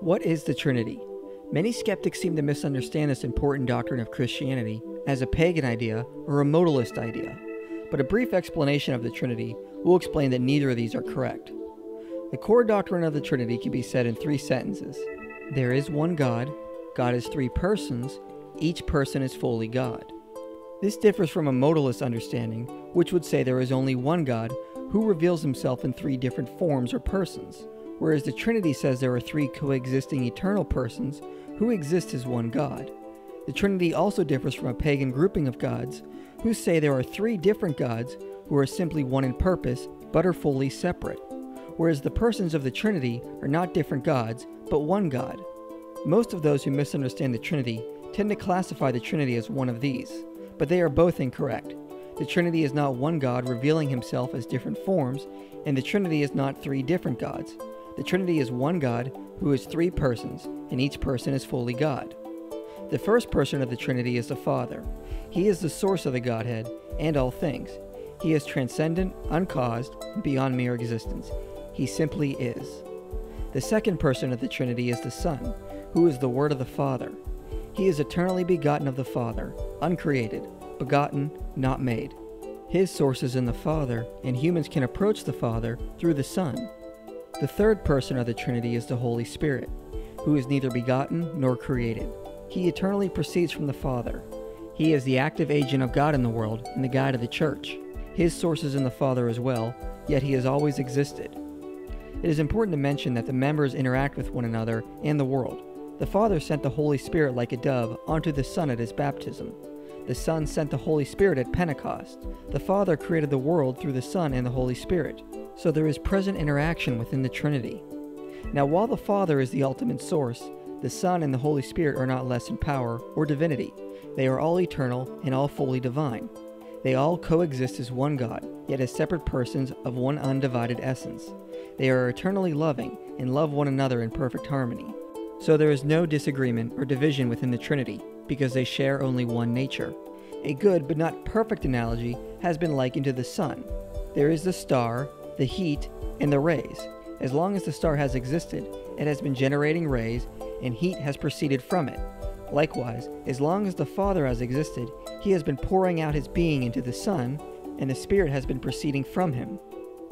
What is the Trinity? Many skeptics seem to misunderstand this important doctrine of Christianity as a pagan idea or a modalist idea, but a brief explanation of the Trinity will explain that neither of these are correct. The core doctrine of the Trinity can be said in three sentences There is one God, God is three persons, each person is fully God. This differs from a modalist understanding, which would say there is only one God who reveals himself in three different forms or persons, whereas the Trinity says there are three coexisting eternal persons who exist as one God. The Trinity also differs from a pagan grouping of gods who say there are three different gods who are simply one in purpose but are fully separate, whereas the persons of the Trinity are not different gods but one God. Most of those who misunderstand the Trinity tend to classify the Trinity as one of these, but they are both incorrect. The Trinity is not one God revealing himself as different forms, and the Trinity is not three different gods. The Trinity is one God who is three persons, and each person is fully God. The first person of the Trinity is the Father. He is the source of the Godhead and all things. He is transcendent, uncaused, beyond mere existence. He simply is. The second person of the Trinity is the Son, who is the Word of the Father. He is eternally begotten of the Father, uncreated, begotten, not made. His source is in the Father, and humans can approach the Father through the Son. The third person of the Trinity is the Holy Spirit, who is neither begotten nor created. He eternally proceeds from the Father. He is the active agent of God in the world and the guide of the church. His source is in the Father as well, yet he has always existed. It is important to mention that the members interact with one another and the world. The Father sent the Holy Spirit like a dove onto the Son at his baptism. The Son sent the Holy Spirit at Pentecost. The Father created the world through the Son and the Holy Spirit so there is present interaction within the Trinity. Now, while the Father is the ultimate source, the Son and the Holy Spirit are not less in power or divinity. They are all eternal and all fully divine. They all coexist as one God, yet as separate persons of one undivided essence. They are eternally loving and love one another in perfect harmony. So there is no disagreement or division within the Trinity, because they share only one nature. A good but not perfect analogy has been likened to the sun. There is the star, the heat, and the rays. As long as the star has existed, it has been generating rays, and heat has proceeded from it. Likewise, as long as the Father has existed, he has been pouring out his being into the Son, and the Spirit has been proceeding from him.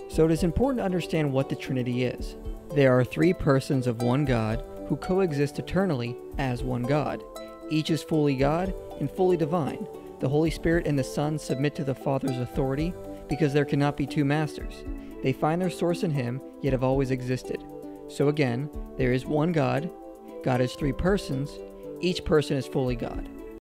So it is important to understand what the Trinity is. There are three persons of one God who coexist eternally as one God. Each is fully God and fully divine. The Holy Spirit and the Son submit to the Father's authority because there cannot be two masters. They find their source in Him, yet have always existed. So again, there is one God, God is three persons, each person is fully God.